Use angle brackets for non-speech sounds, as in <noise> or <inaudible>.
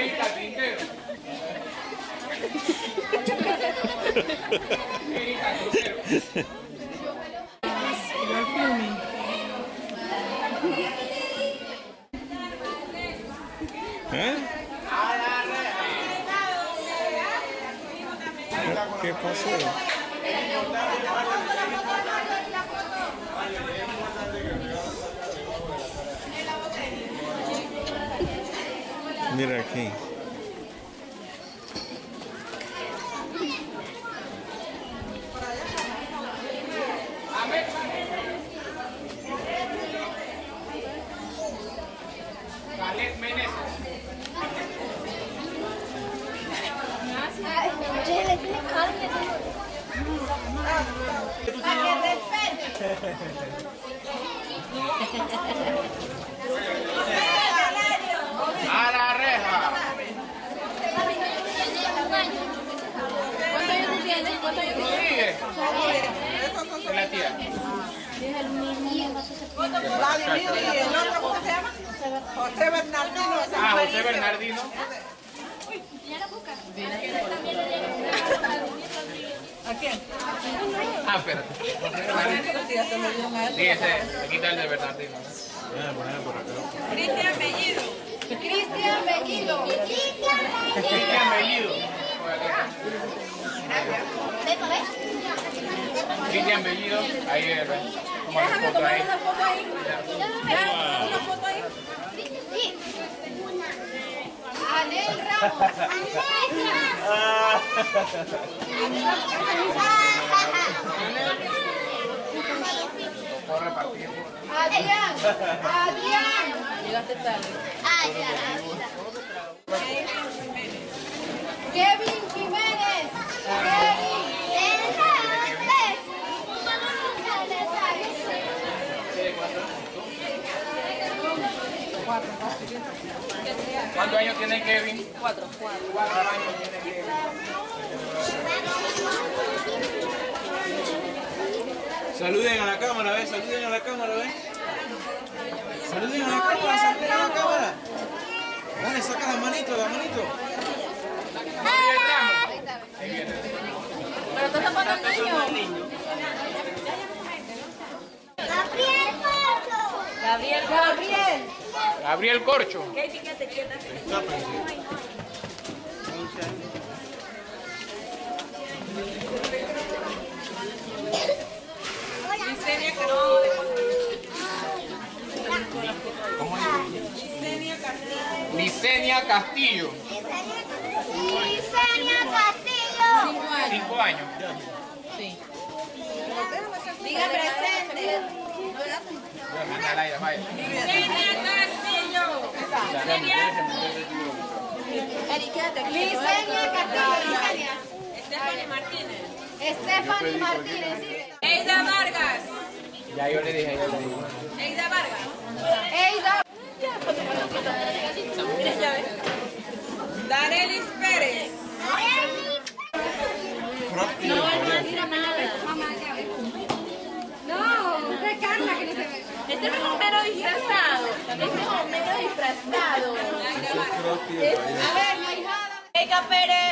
Quintero. ¿Eh? ¿Qué, qué pasó? Mira aqui. Thank you. <laughs> Vladimir y el otro, ¿cómo se llama? José Bernardino. Ah, José. Bernardino. ¿A quién? Ah, espérate. Sí, ya ese. Le quita el de Bernardino. Cristian Bellido. Cristian Bellido. Cristian Bellido. Cristian Bellido. Ahí es. Déjame foto tomar ahí. una foto ahí. Déjame tomar una foto ahí. Anel Ramos. Adrián. Adrián. Llegaste tarde. Kevin ¿Cuántos años tiene Kevin? Cuatro. Cuatro años tiene Kevin. Saluden a la cámara, ¿ves? Saluden a la cámara, ¿ves? Saluden a la cámara, saluden a la cámara. Dale, saca la manito, la manito. Gabriel, Gabriel. Gabriel Corcho. ¿Qué etiqueta. Yesenia Castillo. Licenia Castillo. Cinco años. Cinco años. Sí. Diga presente. Stephanie Martínez. Stephanie Martínez. Eida Vargas. Ya yo le dije, yo le dije. Eida Vargas. Eida. Este es Homero disfrazado. Este es Homero disfrazado. A ver. Zuleika Pérez.